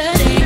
yesterday